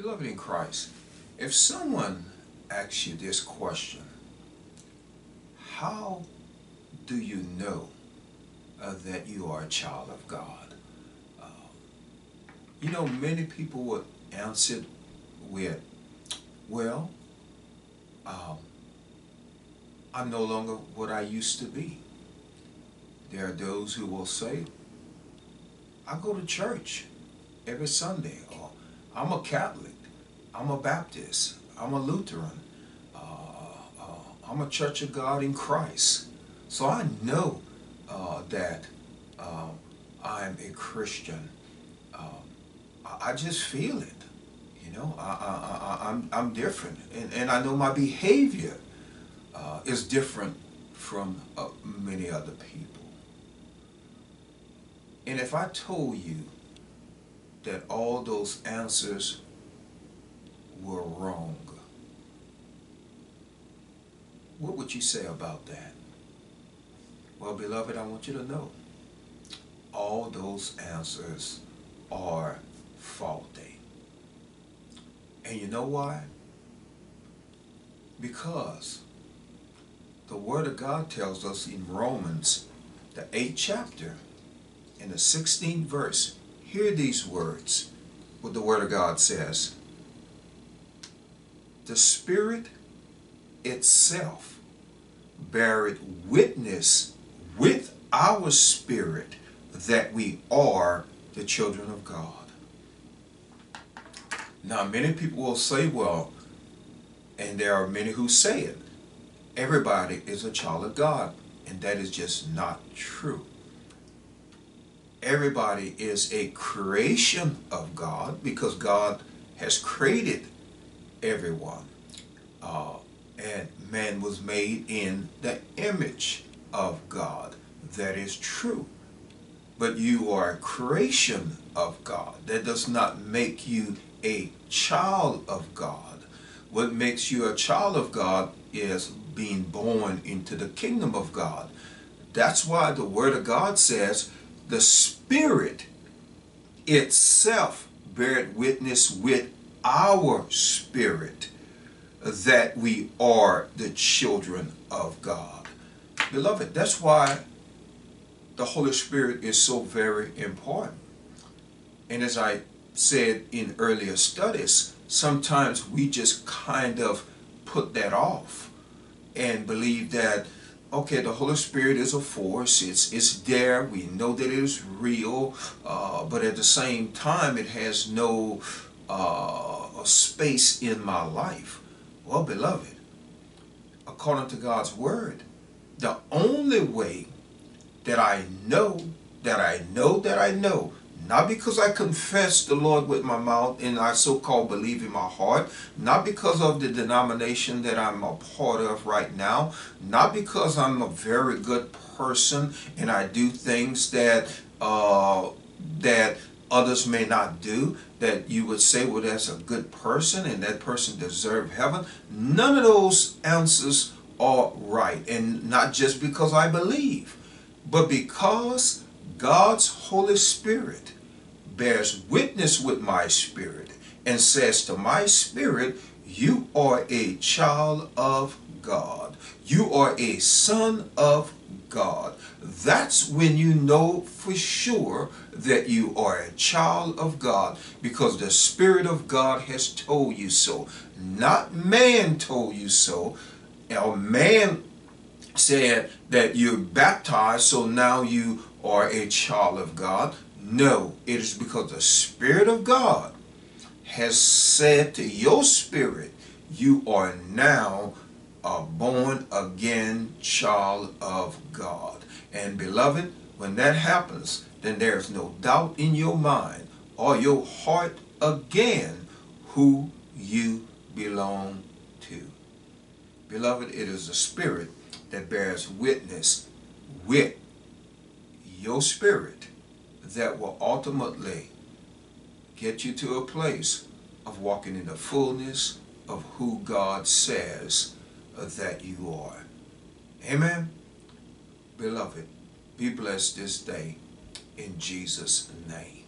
Beloved in Christ, if someone asks you this question, how do you know uh, that you are a child of God? Uh, you know, many people would answer with, well, um, I'm no longer what I used to be. There are those who will say, I go to church every Sunday, I'm a Catholic, I'm a Baptist, I'm a Lutheran, uh, uh, I'm a Church of God in Christ. So I know uh, that um, I'm a Christian. Um, I, I just feel it. You know, I, I, I'm, I'm different. And, and I know my behavior uh, is different from many other people. And if I told you that all those answers were wrong, what would you say about that? Well, beloved, I want you to know all those answers are faulty. And you know why? Because the Word of God tells us in Romans, the 8th chapter, in the 16th verse, hear these words, what the Word of God says. The Spirit itself beareth witness with our spirit that we are the children of God. Now, many people will say, well, and there are many who say it, everybody is a child of God, and that is just not true. Everybody is a creation of God because God has created everyone. Uh, and man was made in the image of God. That is true. But you are a creation of God. That does not make you a child of God. What makes you a child of God is being born into the kingdom of God. That's why the Word of God says the Spirit itself beareth witness with our spirit that we are the children of God. Beloved, that's why the Holy Spirit is so very important. And as I said in earlier studies, sometimes we just kind of put that off and believe that okay the Holy Spirit is a force. It's it's there. We know that it is real uh, but at the same time it has no uh, space in my life. Well beloved according to God's word the only way that I know that I know that I know not because I confess the Lord with my mouth and I so-called believe in my heart, not because of the denomination that I'm a part of right now, not because I'm a very good person and I do things that uh, that others may not do, that you would say, well, that's a good person and that person deserves heaven. None of those answers are right. And not just because I believe, but because God's Holy Spirit bears witness with my spirit and says to my spirit, you are a child of God. You are a son of God. That's when you know for sure that you are a child of God because the Spirit of God has told you so. Not man told you so. Or man said that you're baptized so now you are a child of God. No, it is because the Spirit of God has said to your spirit, you are now a born again child of God. And beloved, when that happens, then there is no doubt in your mind or your heart again who you belong to. Beloved, it is the Spirit that bears witness with your spirit that will ultimately get you to a place of walking in the fullness of who God says that you are. Amen. Beloved, be blessed this day in Jesus' name.